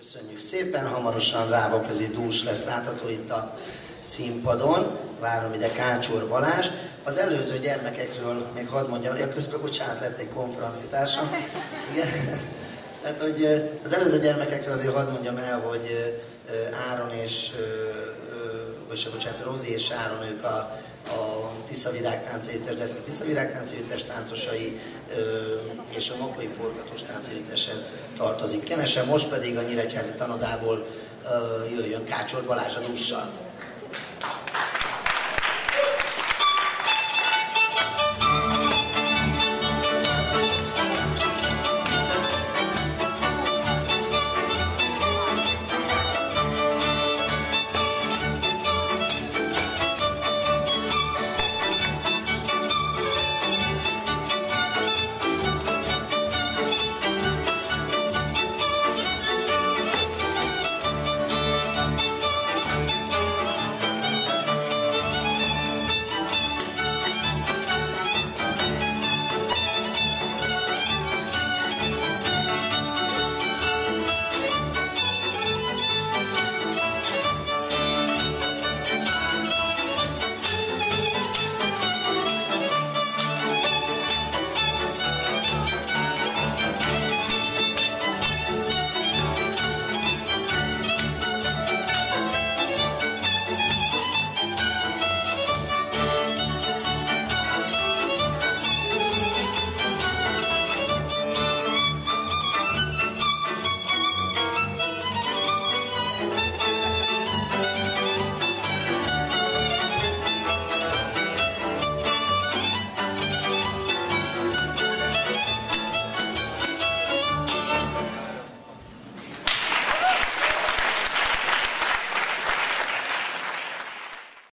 Köszönjük szépen, hamarosan Rábaközi Dús lesz látható itt a színpadon. Várom ide Kácsor Balázs. Az előző gyermekekről még hadd mondjam, ja, közben bocsánat, lett egy konferencitársam. Tehát, hogy az előző gyermekekről azért hadd mondjam el, hogy Áron és, vagy bocsánat, Rozi és Áron, ők a, a Tisza Virágtáncegyüttes, de a Tisza Virágtáncegyüttes táncosai és a Mokai Forgatós Táncegyütteshez tartozik Kenese, most pedig a Nyíregyházi Tanodából jöjjön Kácsor Balázs a dussal.